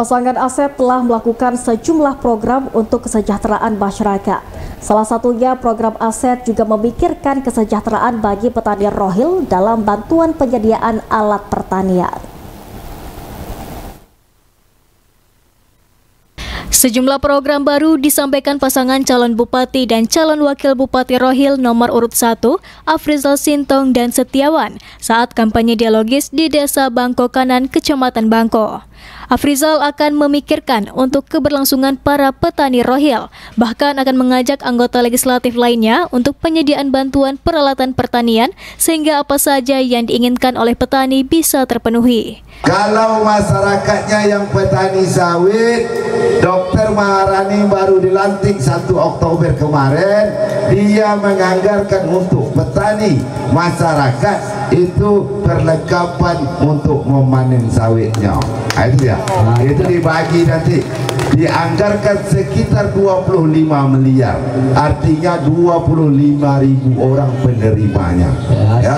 Pasangan Asep telah melakukan sejumlah program untuk kesejahteraan masyarakat. Salah satunya program Aset juga memikirkan kesejahteraan bagi petani rohil dalam bantuan penyediaan alat pertanian. Sejumlah program baru disampaikan pasangan calon bupati dan calon wakil bupati Rohil nomor urut 1, Afrizal Sintong dan Setiawan, saat kampanye dialogis di Desa Bangko Kanan, Kecamatan Bangko. Afrizal akan memikirkan untuk keberlangsungan para petani rohil, bahkan akan mengajak anggota legislatif lainnya untuk penyediaan bantuan peralatan pertanian sehingga apa saja yang diinginkan oleh petani bisa terpenuhi. Kalau masyarakatnya yang petani sawit, Dokter Maharani baru dilantik 1 Oktober kemarin, dia menganggarkan untuk petani masyarakat itu perlengkapan untuk memanen sawitnya. Nah, itu ya. Itu dibagi nanti dianggarkan sekitar 25 miliar. Artinya 25 ribu orang penerimanya. Ya.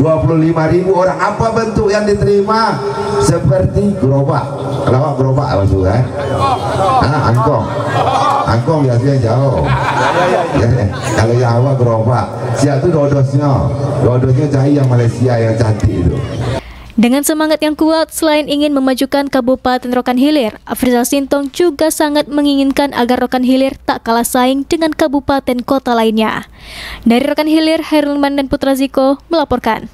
25 ribu orang apa bentuk yang diterima? Seperti gerobak. Kalau gerobak itu kan? Ah, angkong. Angkong biasanya jauh. Ya, kalau Jawa gerobak. Siap itu dodosnya. Dodosnya cahaya Malaysia yang cantik itu. Dengan semangat yang kuat, selain ingin memajukan Kabupaten Rokan Hilir, Afrizal Sintong juga sangat menginginkan agar Rokan Hilir tak kalah saing dengan kabupaten kota lainnya. Dari Rokan Hilir, Herlman dan Putra Ziko melaporkan.